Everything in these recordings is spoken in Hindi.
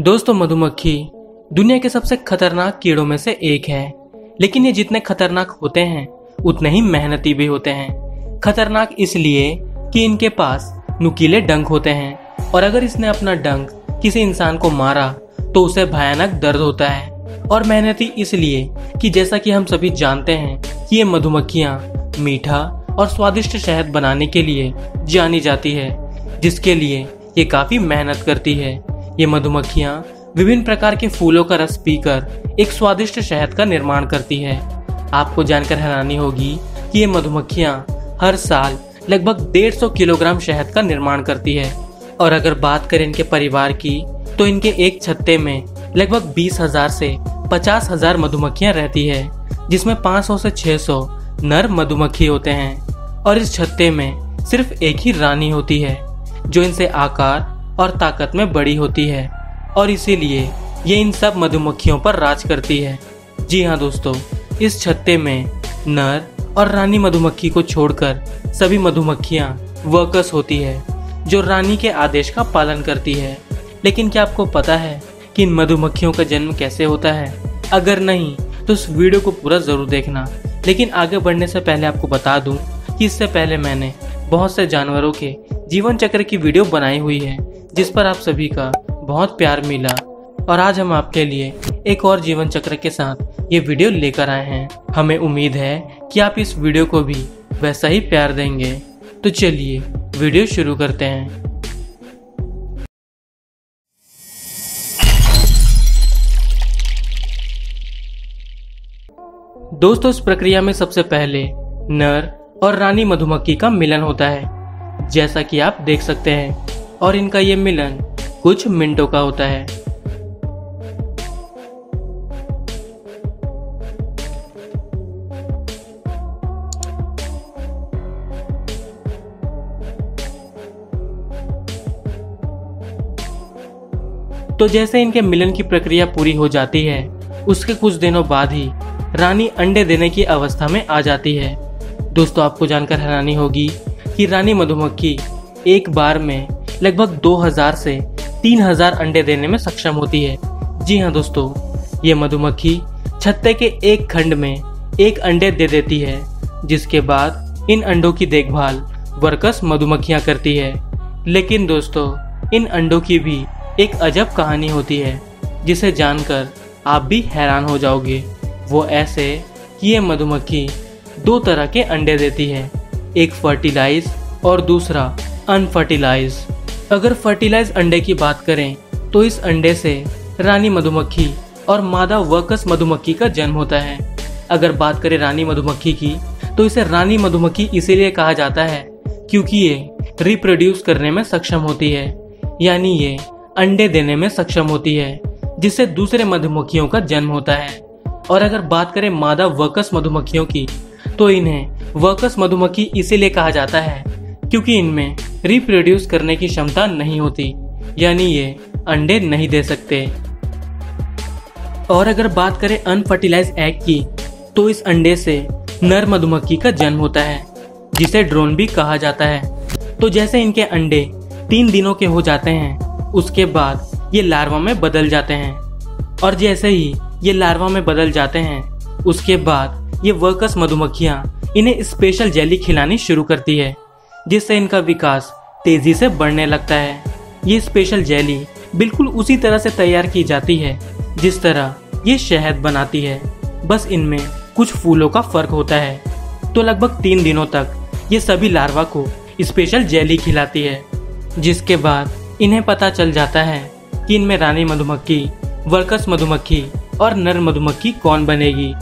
दोस्तों मधुमक्खी दुनिया के सबसे खतरनाक कीड़ों में से एक है। लेकिन ये जितने खतरनाक होते हैं, उतने ही मेहनती भी होते हैं। खतरनाक इसलिए कि इनके पास नुकीले डंक होते हैं। और अगर इसने अपना डंक किसी इंसान को मारा तो उसे भयानक दर्द होता है। और मेहनती इसलिए कि जैसा कि हम सभी जानते हैं कि ये मधुमक्खियाँ मीठा और स्वादिष्ट शहद बनाने के लिए जानी जाती है, जिसके लिए ये काफ़ी मेहनत करती है। ये मधुमक्खियाँ विभिन्न प्रकार के फूलों का रस पीकर एक स्वादिष्ट शहद का निर्माण करती है। आपको जानकर हैरानी होगी कि ये मधुमक्खियाँ हर साल लगभग 150 किलोग्राम शहद का निर्माण करती है। और अगर बात करें इनके परिवार की तो इनके एक छत्ते में लगभग बीस हज़ार से पचास हज़ार मधुमक्खियाँ रहती है, जिसमें 500 से 600 नर मधुमक्खी होते हैं। और इस छत्ते में सिर्फ़ एक ही रानी होती है, जो इनसे आकार और ताकत में बड़ी होती है। और इसीलिए ये इन सब मधुमक्खियों पर राज करती है। जी हाँ दोस्तों, इस छत्ते में नर और रानी मधुमक्खी को छोड़कर सभी मधुमक्खियाँ वर्कर्स होती है, जो रानी के आदेश का पालन करती है। लेकिन क्या आपको पता है कि इन मधुमक्खियों का जन्म कैसे होता है? अगर नहीं तो इस वीडियो को पूरा ज़रूर देखना। लेकिन आगे बढ़ने से पहले आपको बता दूँ कि इससे पहले मैंने बहुत से जानवरों के जीवन चक्र की वीडियो बनाई हुई है। जिस पर आप सभी का बहुत प्यार मिला। और आज हम आपके लिए एक और जीवन चक्र के साथ ये वीडियो लेकर आए हैं। हमें उम्मीद है कि आप इस वीडियो को भी वैसा ही प्यार देंगे। तो चलिए वीडियो शुरू करते हैं। दोस्तों, इस प्रक्रिया में सबसे पहले नर और रानी मधुमक्खी का मिलन होता है। जैसा कि आप देख सकते हैं और इनका ये मिलन कुछ मिनटों का होता है। तो जैसे इनके मिलन की प्रक्रिया पूरी हो जाती है, उसके कुछ दिनों बाद ही रानी अंडे देने की अवस्था में आ जाती है। दोस्तों, आपको जानकर हैरानी होगी कि रानी मधुमक्खी एक बार में लगभग 2000 से 3000 अंडे देने में सक्षम होती है। जी हाँ दोस्तों, ये मधुमक्खी छत्ते के एक खंड में एक अंडे दे देती है, जिसके बाद इन अंडों की देखभाल वर्कस मधुमक्खियाँ करती है। लेकिन दोस्तों, इन अंडों की भी एक अजब कहानी होती है, जिसे जानकर आप भी हैरान हो जाओगे। वो ऐसे कि ये मधुमक्खी दो तरह के अंडे देती है, एक फर्टिलाइज और दूसरा अनफर्टिलाइज। अगर फर्टिलाइज अंडे की बात करें तो इस अंडे से रानी मधुमक्खी और मादा वर्कस मधुमक्खी का जन्म होता है। अगर बात करें रानी मधुमक्खी की तो इसे रानी मधुमक्खी इसीलिए कहा जाता है क्योंकि ये रिप्रोड्यूस करने में सक्षम होती है। यानी ये अंडे देने में सक्षम होती है, जिससे दूसरे मधुमक्खियों का जन्म होता है। और अगर बात करें मादा वर्कस मधुमक्खियों की तो इन्हें वर्कस मधुमक्खी इसीलिए कहा जाता है क्योंकि इनमें रिप्रोड्यूस करने की क्षमता नहीं होती, यानी ये अंडे नहीं दे सकते। और अगर बात करें अनफर्टिलाइज एग की तो इस अंडे से नर मधुमक्खी का जन्म होता है, जिसे ड्रोन भी कहा जाता है। तो जैसे इनके अंडे तीन दिनों के हो जाते हैं, उसके बाद ये लार्वा में बदल जाते हैं। और जैसे ही ये लार्वा में बदल जाते हैं, उसके बाद ये वर्कर्स मधुमक्खियाँ इन्हें स्पेशल जेली खिलानी शुरू करती है। जिससे इनका विकास तेज़ी से बढ़ने लगता है। ये स्पेशल जेली बिल्कुल उसी तरह से तैयार की जाती है, जिस तरह ये शहद बनाती है। बस इनमें कुछ फूलों का फ़र्क होता है। तो लगभग तीन दिनों तक ये सभी लार्वा को स्पेशल जेली खिलाती है, जिसके बाद इन्हें पता चल जाता है कि इनमें रानी मधुमक्खी वर्कर्स मधुमक्खी और नर मधुमक्खी कौन बनेगी।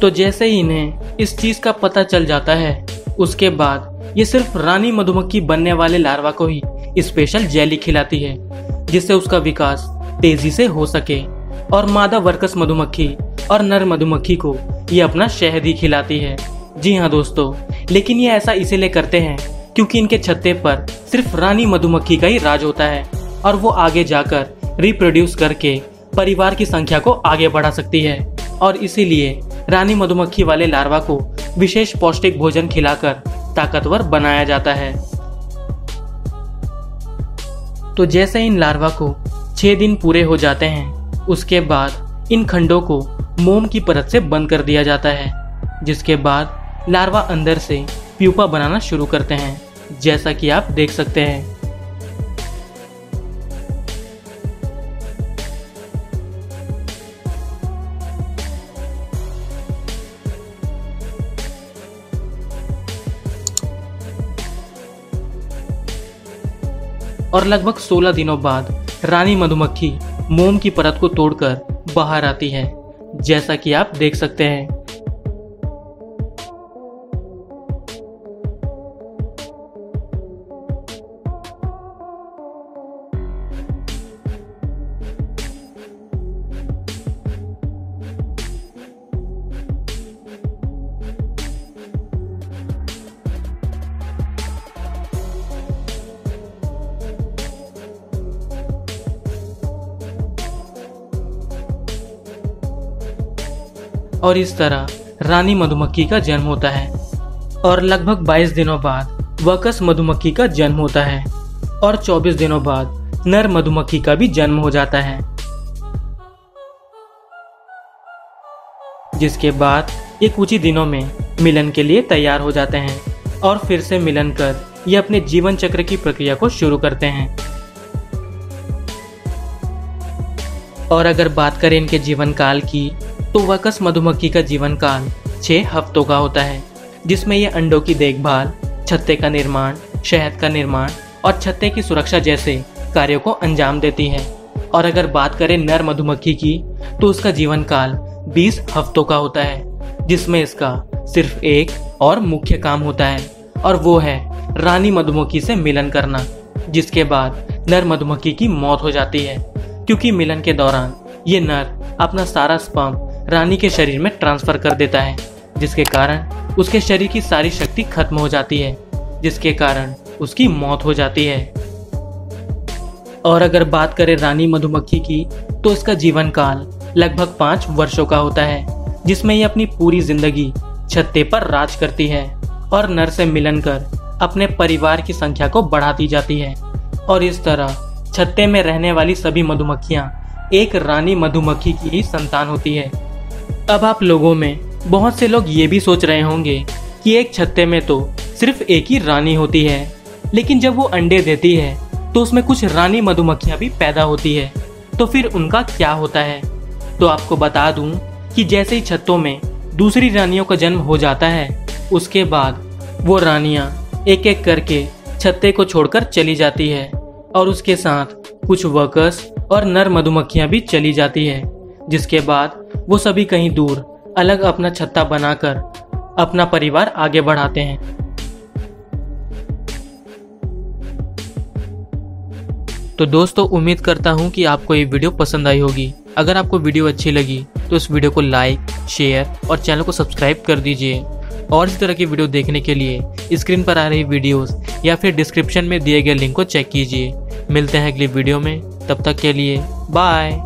तो जैसे ही इन्हें इस चीज़ का पता चल जाता है उसके बाद ये सिर्फ़ रानी मधुमक्खी बनने वाले लार्वा को ही स्पेशल जेली खिलाती है, जिससे उसका विकास तेज़ी से हो सके और मादा वर्कस मधुमक्खी और नर मधुमक्खी को ये अपना शहद ही खिलाती है। जी हाँ दोस्तों, लेकिन ये ऐसा इसीलिए करते हैं क्योंकि इनके छत्ते पर सिर्फ़ रानी मधुमक्खी का ही राज होता है और वो आगे जाकर रिप्रोड्यूस करके परिवार की संख्या को आगे बढ़ा सकती है। और इसीलिए रानी मधुमक्खी वाले लार्वा को विशेष पौष्टिक भोजन खिलाकर ताकतवर बनाया जाता है। तो जैसे इन लार्वा को छह दिन पूरे हो जाते हैं, उसके बाद इन खंडों को मोम की परत से बंद कर दिया जाता है, जिसके बाद लार्वा अंदर से प्यूपा बनाना शुरू करते हैं, जैसा कि आप देख सकते हैं। और लगभग 16 दिनों बाद रानी मधुमक्खी मोम की परत को तोड़कर बाहर आती है। जैसा कि आप देख सकते हैं। और इस तरह रानी मधुमक्खी का जन्म होता है। और लगभग 22 दिनों बाद वकस मधुमक्खी का जन्म होता है और 24 दिनों बाद नर मधुमक्खी का भी जन्म हो जाता है। जिसके बाद ये कुछ ही दिनों में मिलन के लिए तैयार हो जाते हैं और फिर से मिलन कर ये अपने जीवन चक्र की प्रक्रिया को शुरू करते हैं। और अगर बात करें इनके जीवन काल की तो वकस मधुमक्खी का जीवन काल छह हफ्तों का होता है, जिसमें ये अंडों की देखभाल, छत्ते का निर्माण, शहद का निर्माण और छत्ते की सुरक्षा जैसे कार्यों को अंजाम देती है। और अगर बात करें नर मधुमक्खी की तो उसका जीवन काल 20 हफ्तों का होता है, जिसमें इसका सिर्फ़ एक और मुख्य काम होता है, और वो है रानी मधुमक्खी से मिलन करना, जिसके बाद नर मधुमक्खी की मौत हो जाती है, क्योंकि मिलन के दौरान ये नर अपना सारा स्पर्म रानी के शरीर में ट्रांसफ़र कर देता है, जिसके कारण उसके शरीर की सारी शक्ति खत्म हो जाती है, जिसके कारण उसकी मौत हो जाती है। और अगर बात करें रानी मधुमक्खी की तो इसका जीवन काल लगभग पाँच वर्षों का होता है, जिसमें ये अपनी पूरी ज़िंदगी छत्ते पर राज करती है और नर से मिलन कर अपने परिवार की संख्या को बढ़ाती जाती है। और इस तरह छत्ते में रहने वाली सभी मधुमक्खियाँ एक रानी मधुमक्खी की ही संतान होती है। अब आप लोगों में बहुत से लोग ये भी सोच रहे होंगे कि एक छत्ते में तो सिर्फ़ एक ही रानी होती है, लेकिन जब वो अंडे देती है तो उसमें कुछ रानी मधुमक्खियाँ भी पैदा होती है। तो फिर उनका क्या होता है? तो आपको बता दूँ कि जैसे ही छत्तों में दूसरी रानियों का जन्म हो जाता है, उसके बाद वो रानियाँ एक एक करके छत्ते को छोड़कर चली जाती है और उसके साथ कुछ वर्कर्स और नर मधुमक्खियाँ भी चली जाती है, जिसके बाद वो सभी कहीं दूर, अलग अपना छत्ता बनाकर अपना परिवार आगे बढ़ाते हैं। तो दोस्तों, उम्मीद करता हूँ कि आपको ये वीडियो पसंद आई होगी। अगर आपको वीडियो अच्छी लगी तो इस वीडियो को लाइक, शेयर और चैनल को सब्सक्राइब कर दीजिए। और इस तरह की वीडियो देखने के लिए स्क्रीन पर आ रही वीडियोस या फिर डिस्क्रिप्शन में दिए गए लिंक को चेक कीजिए। मिलते हैं अगली वीडियो में। तब तक के लिए बाय।